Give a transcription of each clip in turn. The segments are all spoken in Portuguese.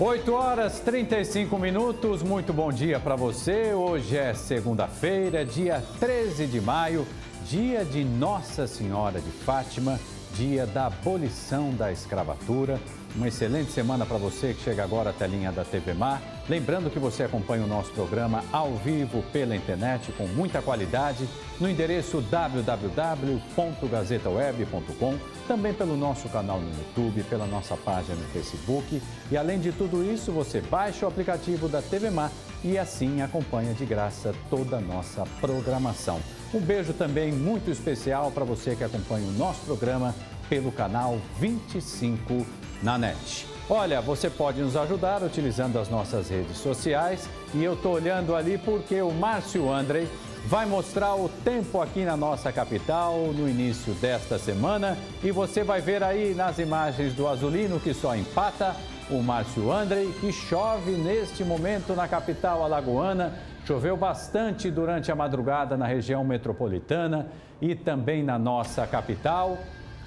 8 horas 35 minutos, muito bom dia para você. Hoje é segunda-feira, dia 13 de maio, dia de Nossa Senhora de Fátima, dia da abolição da escravatura. Uma excelente semana para você que chega agora à telinha da TV Mar. Lembrando que você acompanha o nosso programa ao vivo pela internet com muita qualidade no endereço www.gazetaweb.com, também pelo nosso canal no YouTube, pela nossa página no Facebook. E além de tudo isso, você baixa o aplicativo da TV Mar e assim acompanha de graça toda a nossa programação. Um beijo também muito especial para você que acompanha o nosso programa pelo canal 25 na NET. Olha, você pode nos ajudar utilizando as nossas redes sociais e eu estou olhando ali porque o Márcio Andrei vai mostrar o tempo aqui na nossa capital no início desta semana e você vai ver aí nas imagens do azulino que só empata o Márcio Andrei que chove neste momento na capital alagoana. Choveu bastante durante a madrugada na região metropolitana e também na nossa capital.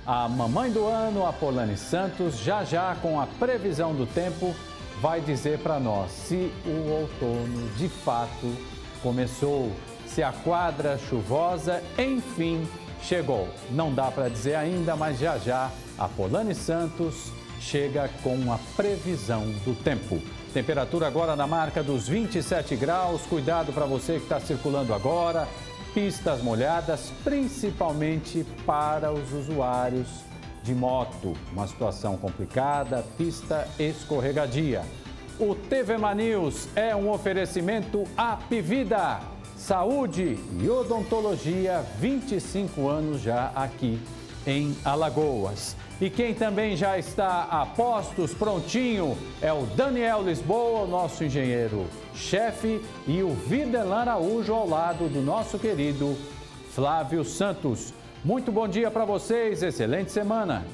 A mamãe do ano, a Polane Santos, já já com a previsão do tempo, vai dizer para nós se o outono de fato começou, se a quadra chuvosa, enfim, chegou. Não dá para dizer ainda, mas já já a Polane Santos chega com a previsão do tempo. Temperatura agora na marca dos 27 graus. Cuidado para você que está circulando agora pistas molhadas, principalmente para os usuários de moto. Uma situação complicada, pista escorregadia. O TV News é um oferecimento Apivida. Saúde e odontologia, 25 anos já aqui em Alagoas. E quem também já está a postos, prontinho, é o Daniel Lisboa, nosso engenheiro chefe, e o Videlan Araújo ao lado do nosso querido Flávio Santos. Muito bom dia para vocês, excelente semana.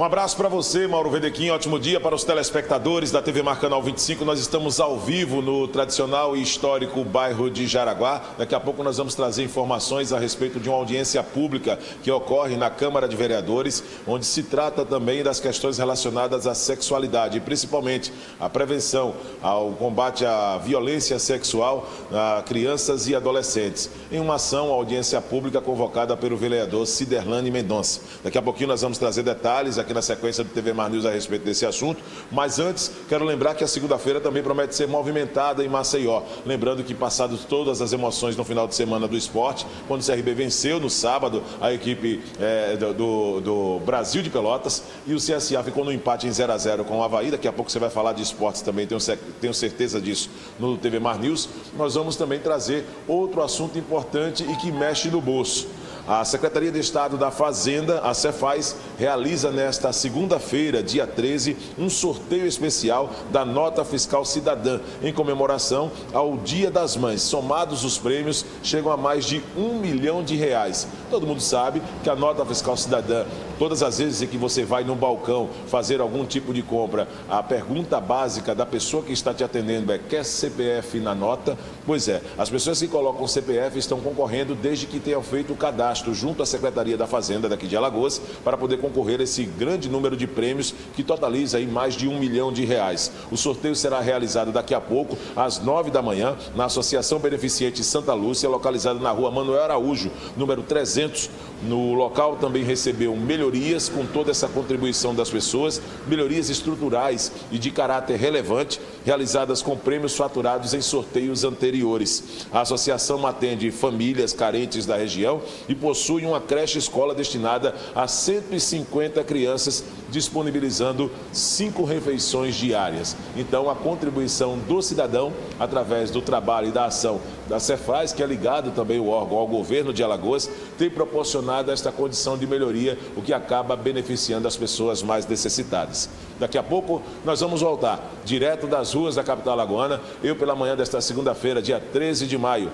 Um abraço para você, Mauro Vedequim. Ótimo dia para os telespectadores da TV Mar Canal 25. Nós estamos ao vivo no tradicional e histórico bairro de Jaraguá. Daqui a pouco nós vamos trazer informações a respeito de uma audiência pública que ocorre na Câmara de Vereadores, onde se trata também das questões relacionadas à sexualidade, principalmente a prevenção ao combate à violência sexual a crianças e adolescentes. Em uma ação, a audiência pública convocada pelo vereador Ciderlane Mendonça. Daqui a pouquinho nós vamos trazer detalhes aqui aqui na sequência do TV Mar News a respeito desse assunto. Mas antes, quero lembrar que a segunda-feira também promete ser movimentada em Maceió. Lembrando que, passadas todas as emoções no final de semana do esporte, quando o CRB venceu no sábado a equipe é, do, do, Brasil de Pelotas e o CSA ficou no empate em 0 a 0 com o Havaí. Daqui a pouco você vai falar de esportes também, tenho, tenho certeza disso, no TV Mar News. Nós vamos também trazer outro assunto importante e que mexe no bolso. A Secretaria de Estado da Fazenda, a Cefaz, realiza nesta segunda-feira, dia 13, um sorteio especial da Nota Fiscal Cidadã, em comemoração ao Dia das Mães. Somados os prêmios, chegam a mais de um milhão de reais. Todo mundo sabe que a Nota Fiscal Cidadã, todas as vezes que você vai no balcão fazer algum tipo de compra, a pergunta básica da pessoa que está te atendendo é: quer CPF na nota? Pois é, as pessoas que colocam CPF estão concorrendo desde que tenham feito o cadastro cadastro junto à Secretaria da Fazenda daqui de Alagoas para poder concorrer a esse grande número de prêmios que totaliza aí mais de um milhão de reais. O sorteio será realizado daqui a pouco, às nove da manhã, na Associação Beneficente Santa Lúcia, localizada na rua Manuel Araújo, número 300. No local também recebeu melhorias com toda essa contribuição das pessoas, melhorias estruturais e de caráter relevante, realizadas com prêmios faturados em sorteios anteriores. A associação atende famílias carentes da região e possui uma creche escola destinada a 150 crianças, disponibilizando cinco refeições diárias. Então, a contribuição do cidadão, através do trabalho e da ação da Cefaz, que é ligado também o órgão ao governo de Alagoas, tem proporcionado esta condição de melhoria, o que acaba beneficiando as pessoas mais necessitadas. Daqui a pouco nós vamos voltar direto das ruas da capital alagoana, eu pela manhã desta segunda-feira, dia 13 de maio,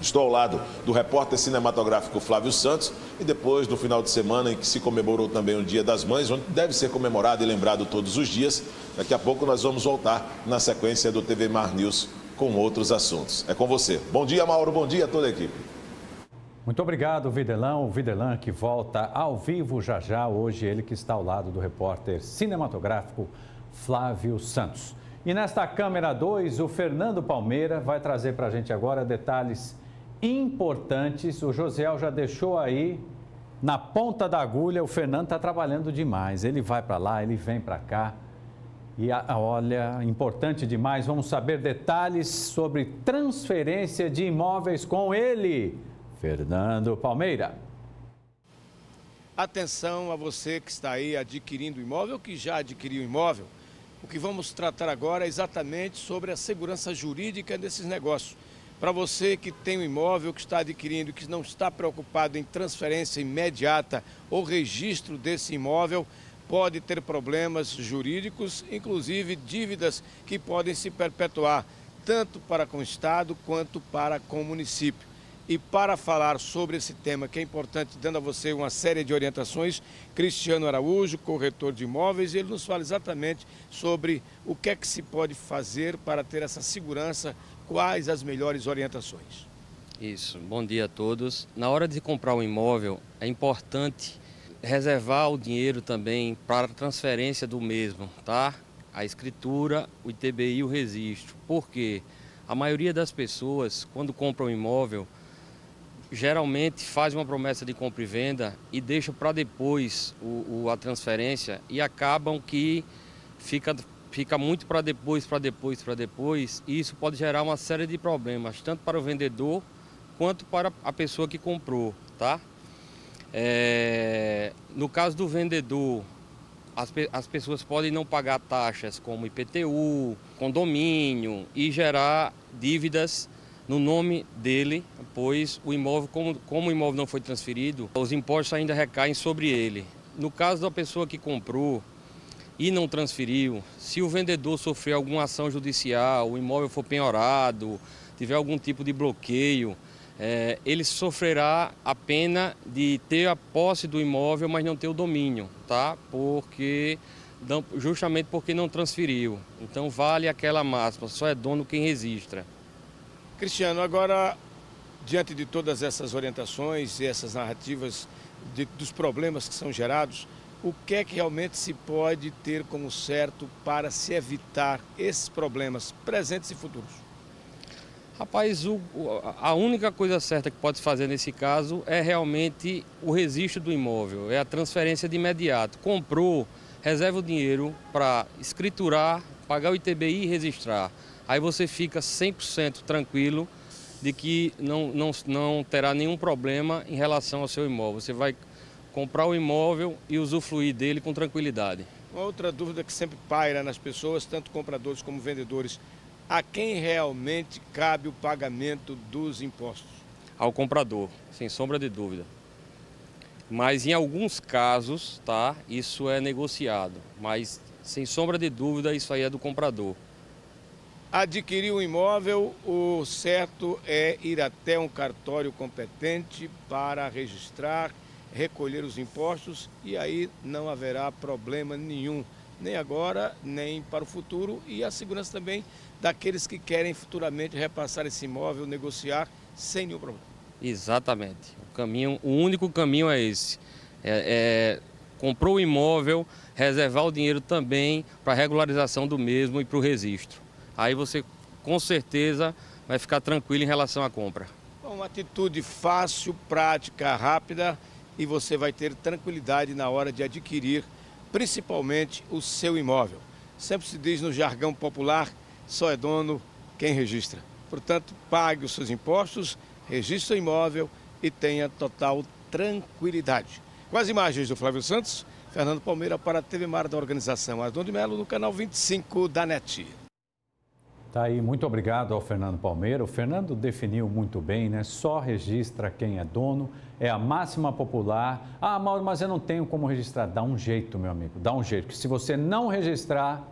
Estou ao lado do repórter cinematográfico Flávio Santos e depois do final de semana em que se comemorou também o Dia das Mães, onde deve ser comemorado e lembrado todos os dias. Daqui a pouco nós vamos voltar na sequência do TV Mar News com outros assuntos. É com você. Bom dia, Mauro. Bom dia a toda a equipe. Muito obrigado, Videlão. O Videlão que volta ao vivo já já. Hoje, ele que está ao lado do repórter cinematográfico Flávio Santos. E nesta câmera 2, o Fernando Palmeira vai trazer para a gente agora detalhes importantes. O Josiel já deixou aí na ponta da agulha. O Fernando está trabalhando demais. Ele vai para lá, ele vem para cá. E a, olha, importante demais, vamos saber detalhes sobre transferência de imóveis com ele, Fernando Palmeira. Atenção a você que está aí adquirindo imóvel, que já adquiriu imóvel. O que vamos tratar agora é exatamente sobre a segurança jurídica desses negócios. Para você que tem um imóvel que está adquirindo, que não está preocupado em transferência imediata ou registro desse imóvel, pode ter problemas jurídicos, inclusive dívidas que podem se perpetuar, tanto para com o Estado quanto para com o município. E para falar sobre esse tema, que é importante, dando a você uma série de orientações, Cristiano Araújo, corretor de imóveis, ele nos fala exatamente sobre o que é que se pode fazer para ter essa segurança, quais as melhores orientações. Isso, bom dia a todos. Na hora de comprar um imóvel, é importante reservar o dinheiro também para a transferência do mesmo, tá? A escritura, o ITBI e o registro. Porque a maioria das pessoas, quando compram um imóvel, geralmente faz uma promessa de compra e venda e deixa para depois o, o, a transferência e acabam que fica, fica muito para depois, para depois, para depois. E isso pode gerar uma série de problemas, tanto para o vendedor quanto para a pessoa que comprou, tá? É, no caso do vendedor, as, as pessoas podem não pagar taxas como IPTU, condomínio e gerar dívidas no nome dele, pois o imóvel, como, como o imóvel não foi transferido, os impostos ainda recaem sobre ele. No caso da pessoa que comprou e não transferiu, se o vendedor sofrer alguma ação judicial, o imóvel for penhorado, tiver algum tipo de bloqueio, é, ele sofrerá a pena de ter a posse do imóvel, mas não ter o domínio, tá? Porque justamente porque não transferiu. Então vale aquela máxima, só é dono quem registra. Cristiano, agora diante de todas essas orientações e essas narrativas de, dos problemas que são gerados, o que é que realmente se pode ter como certo para se evitar esses problemas presentes e futuros? Rapaz, o, a única coisa certa que pode fazer nesse caso é realmente o registro do imóvel, é a transferência de imediato. Comprou, reserva o dinheiro para escriturar, pagar o ITBI e registrar. Aí você fica 100% tranquilo de que não, não, não terá nenhum problema em relação ao seu imóvel. Você vai comprar o imóvel e usufruir dele com tranquilidade. Uma outra dúvida que sempre paira nas pessoas, tanto compradores como vendedores, a quem realmente cabe o pagamento dos impostos? Ao comprador, sem sombra de dúvida. Mas em alguns casos, tá, isso é negociado, mas sem sombra de dúvida isso aí é do comprador. Adquirir um imóvel, o certo é ir até um cartório competente para registrar, recolher os impostos e aí não haverá problema nenhum, nem agora, nem para o futuro e a segurança também daqueles que querem futuramente repassar esse imóvel, negociar sem nenhum problema. Exatamente. O caminho, o único caminho é esse. É, é, comprou o imóvel, reservar o dinheiro também para a regularização do mesmo e para o registro. Aí você com certeza vai ficar tranquilo em relação à compra. Uma atitude fácil, prática, rápida e você vai ter tranquilidade na hora de adquirir, principalmente o seu imóvel. Sempre se diz no jargão popular só é dono quem registra. Portanto, pague os seus impostos, registre o imóvel e tenha total tranquilidade. Com as imagens do Flávio Santos, Fernando Palmeira para a TV Mar da organização Ardon de Melo no canal 25 da NET. Tá aí, muito obrigado ao Fernando Palmeira. O Fernando definiu muito bem, né? Só registra quem é dono, é a máxima popular. Ah, Mauro, mas eu não tenho como registrar. Dá um jeito, meu amigo, dá um jeito. Que se você não registrar,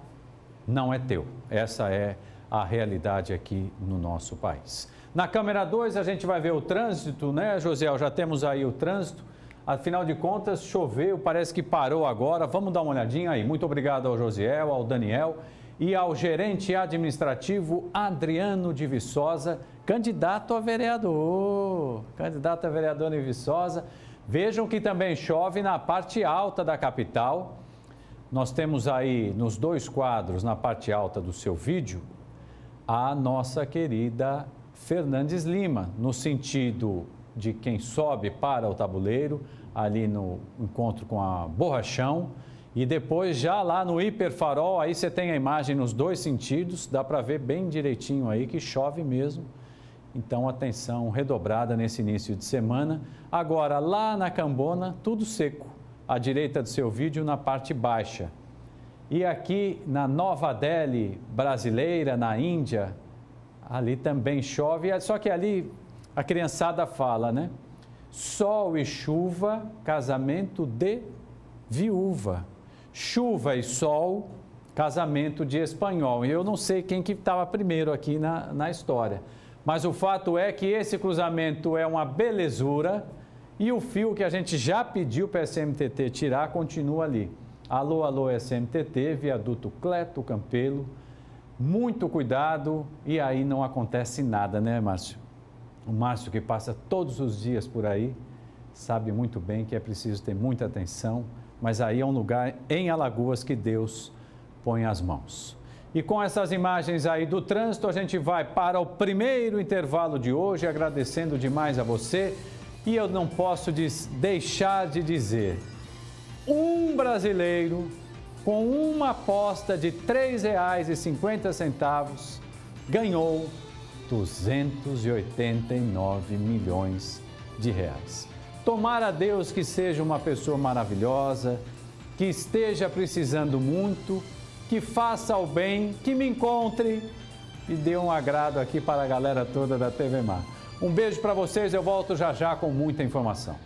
não é teu. Essa é a realidade aqui no nosso país. Na câmera 2 a gente vai ver o trânsito, né, Josiel? Já temos aí o trânsito. Afinal de contas, choveu, parece que parou agora. Vamos dar uma olhadinha aí. Muito obrigado ao Josiel, ao Daniel e ao gerente administrativo Adriano de Viçosa, candidato a vereador. Candidato a vereador em Viçosa. Vejam que também chove na parte alta da capital. Nós temos aí nos dois quadros, na parte alta do seu vídeo, a nossa querida Fernandes Lima, no sentido de quem sobe para o tabuleiro, ali no encontro com a Borrachão. E depois, já lá no hiperfarol, aí você tem a imagem nos dois sentidos, dá para ver bem direitinho aí que chove mesmo. Então, atenção redobrada nesse início de semana. Agora, lá na Cambona, tudo seco. À direita do seu vídeo, na parte baixa. E aqui na Nova Delhi brasileira, na Índia, ali também chove, só que ali a criançada fala, né? Sol e chuva, casamento de viúva. Chuva e sol, casamento de espanhol. E eu não sei quem que estava primeiro aqui na, na história. Mas o fato é que esse cruzamento é uma belezura e o fio que a gente já pediu para a SMTT tirar continua ali. Alô, alô, SMTT, viaduto Cleto Campelo. Muito cuidado e aí não acontece nada, né, Márcio? O Márcio, que passa todos os dias por aí, sabe muito bem que é preciso ter muita atenção, mas aí é um lugar em Alagoas que Deus põe as mãos. E com essas imagens aí do trânsito, a gente vai para o primeiro intervalo de hoje, agradecendo demais a você. E eu não posso deixar de dizer um brasileiro com uma aposta de R$ 3,50 ganhou 289 milhões de reais. Tomara a Deus que seja uma pessoa maravilhosa, que esteja precisando muito, que faça o bem, que me encontre e dê um agrado aqui para a galera toda da TV Mar. Um beijo para vocês, eu volto já já com muita informação.